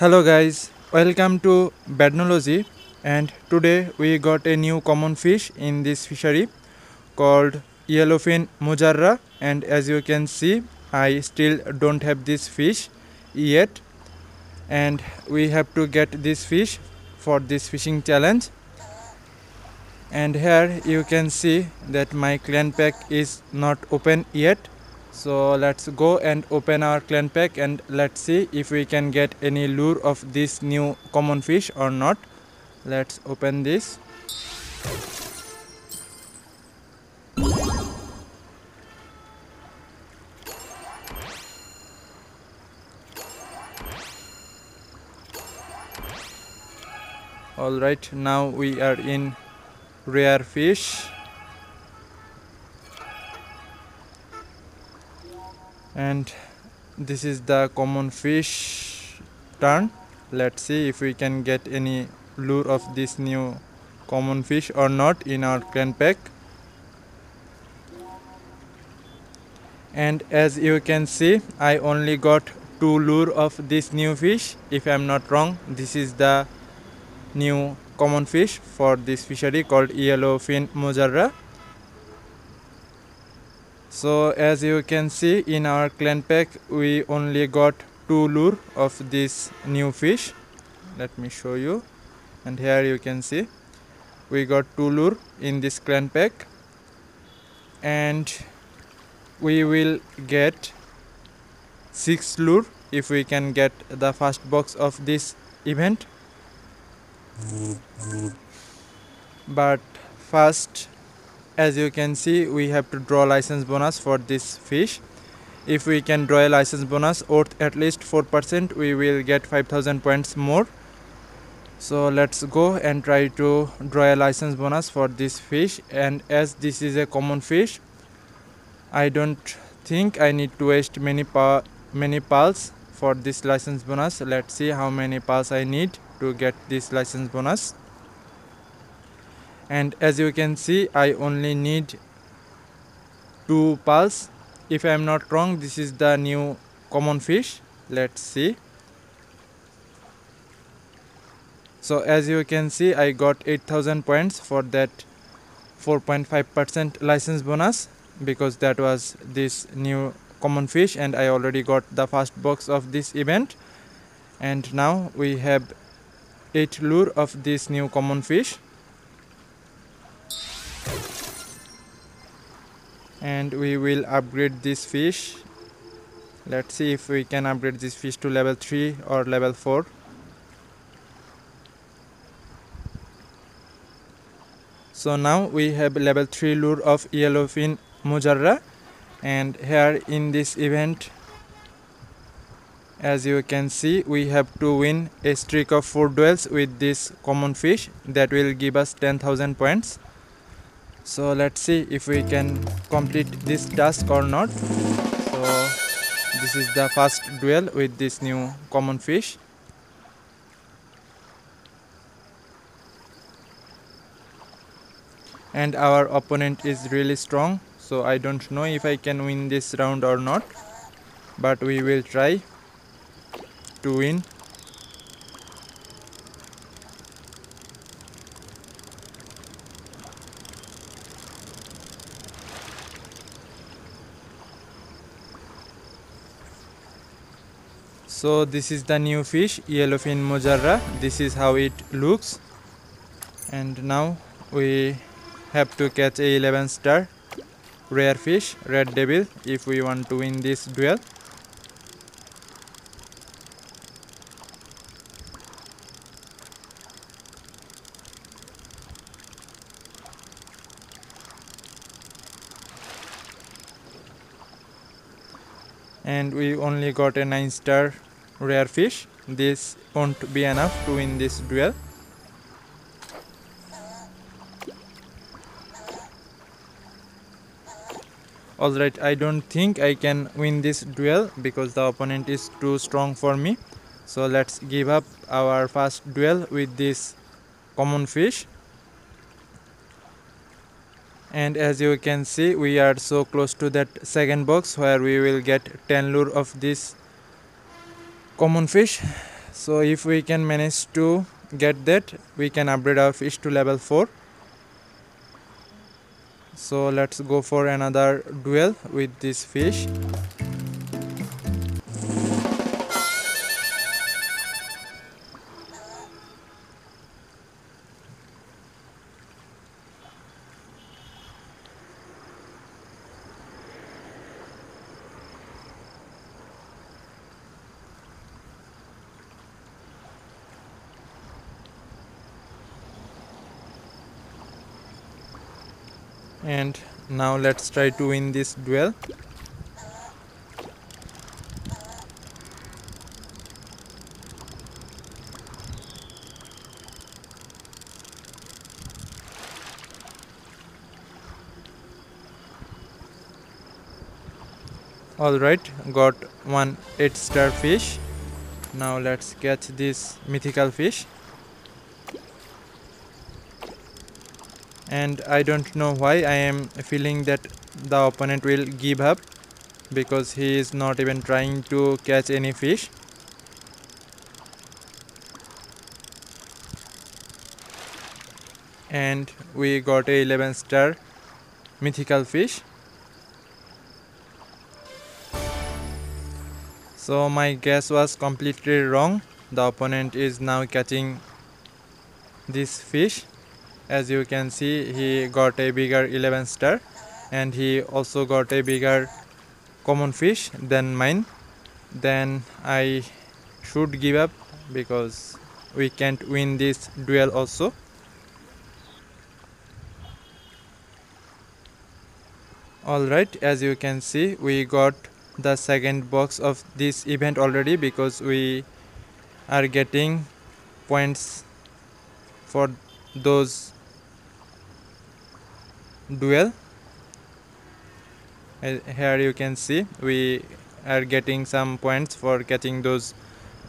hello guys. Welcome to badnology. And today we got a new common fish in this fishery called yellowfin mojarra and as you can see i still don't have this fish yet. And we have to get this fish for this fishing challenge. And here you can see that my clan pack is not open yet so let's go and open our clan pack and let's see if we can get any lure of this new common fish or not. Let's open this. All right now we are in rare fish and this is the common fish turn. Let's see if we can get any lure of this new common fish or not in our clan pack. And as you can see i only got two lure of this new fish. If i'm not wrong this is the new common fish for this fishery called yellowfin mojarra so as you can see in our clan pack we only got two lure of this new fish. Let me show you. And here you can see we got two lure in this clan pack. And we will get six lure if we can get the first box of this event. But first as you can see we have to draw license bonus for this fish. If we can draw a license bonus worth at least 4% we will get 5000 points more. So let's go and try to draw a license bonus for this fish. And as this is a common fish I don't think I need to waste many many pulse for this license bonus. Let's see how many pulse I need to get this license bonus and as you can see I only need two pulse if I am not wrong this is the new common fish. Let's see. So as you can see I got 8000 points for that 4.5% license bonus because that was this new common fish and I already got the first box of this event. And now we have 8 lure of this new common fish and we will upgrade this fish. Let's see if we can upgrade this fish to level 3 or level 4 so now we have level 3 lure of yellowfin mojarra and here in this event as you can see we have to win a streak of 4 duels with this common fish that will give us 10,000 points so let's see if we can complete this task or not. So this is the first duel with this new common fish. And our opponent is really strong. So I don't know if I can win this round or not. But we will try to win so this is the new fish yellowfin mujarra this is how it looks. And now we have to catch a 11 star rare fish red devil if we want to win this duel. And we only got a 9 star rare fish. This won't be enough to win this duel. Alright I don't think I can win this duel because the opponent is too strong for me. So let's give up our first duel with this common fish. And as you can see we are so close to that second box where we will get 10 lure of this common fish. So if we can manage to get that we can upgrade our fish to level 4 so let's go for another duel with this fish and now let's try to win this duel. Alright got one 8 star fish. Now let's catch this mythical fish and I don't know why I am feeling that the opponent will give up because he is not even trying to catch any fish. And we got a 11 star mythical fish. So my guess was completely wrong. The opponent is now catching this fish as you can see he got a bigger 11 star and he also got a bigger common fish than mine. Then I should give up because we can't win this duel also. Alright as you can see we got the second box of this event already because we are getting points for those duel. Here you can see we are getting some points for catching those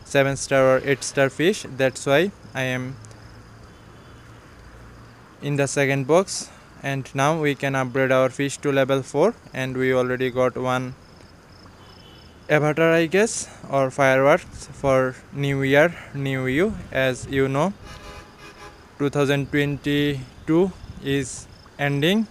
7 star or 8 star fish. That's why I am in the second box. And now we can upgrade our fish to level 4 and we already got one avatar I guess or fireworks for new year new you. As you know 2022 is ending.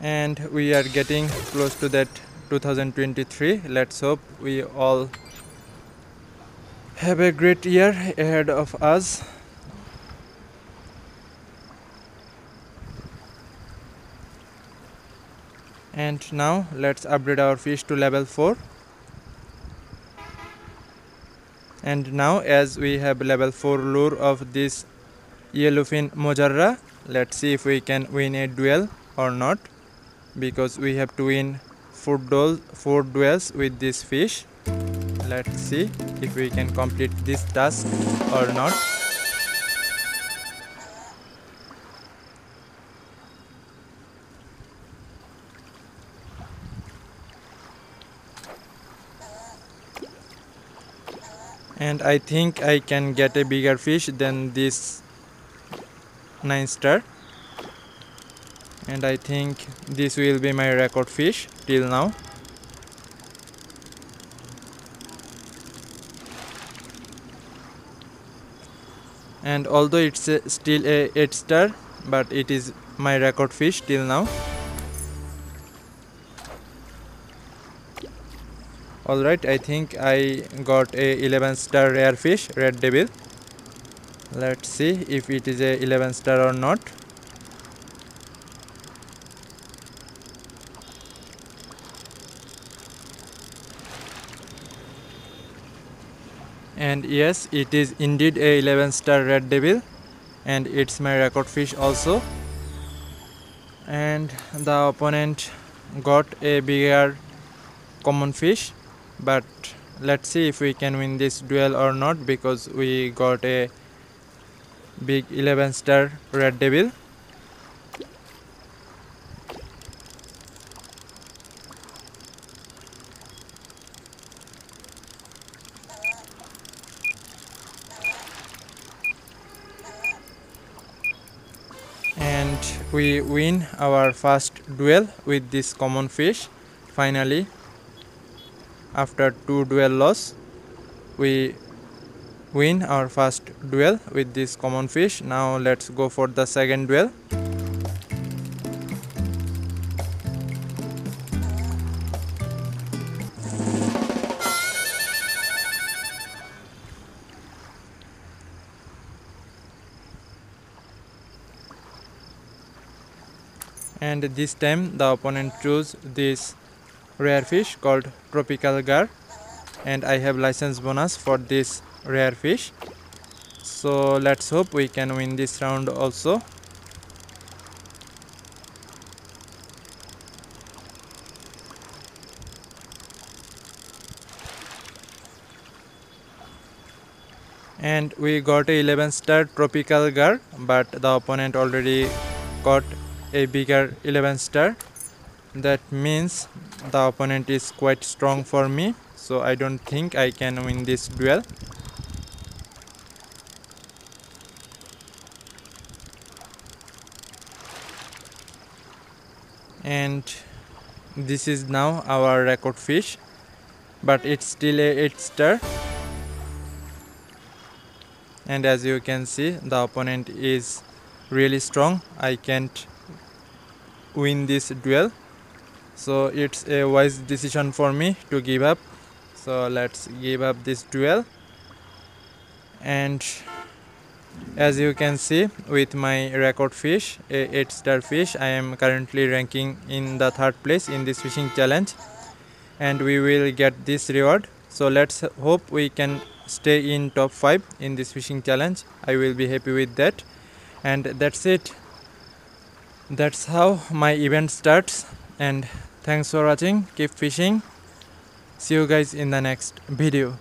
And we are getting close to that 2023 let's hope we all have a great year ahead of us. And now let's upgrade our fish to level 4 and now as we have level 4 lure of this yellowfin mojarra let's see if we can win a duel or not. Because we have to win four, duel, four duels with this fish. Let's see if we can complete this task or not and I think I can get a bigger fish than this 9 star. And I think this will be my record fish till now. And although it's a, still a 8 star but it is my record fish till now Alright, I think I got a 11 star rare fish, red devil. Let's see if it is a 11 star or not. And yes, it is indeed a 11 star red devil and it's my record fish also. And the opponent got a bigger common fish but let's see if we can win this duel or not because we got a big 11 star red devil. And we win our first duel with this common fish. Finally after two duel loss we win our first duel with this common fish. Now let's go for the second duel. And this time the opponent chose this rare fish called tropical gar and I have license bonus for this rare fish. So let's hope we can win this round also. And we got a 11 star tropical gar but the opponent already got a bigger 11 star that means the opponent is quite strong for me so I don't think I can win this duel. And this is now our record fish but it's still a 8 star and as you can see the opponent is really strong. I can't win this duel so it's a wise decision for me to give up. So let's give up this duel. And as you can see with my record fish a 8 star fish i am currently ranking in the third place in this fishing challenge. And we will get this reward. So let's hope we can stay in top 5 in this fishing challenge. I will be happy with that. And that's it. That's how my event starts and thanks for watching. Keep fishing. See you guys in the next video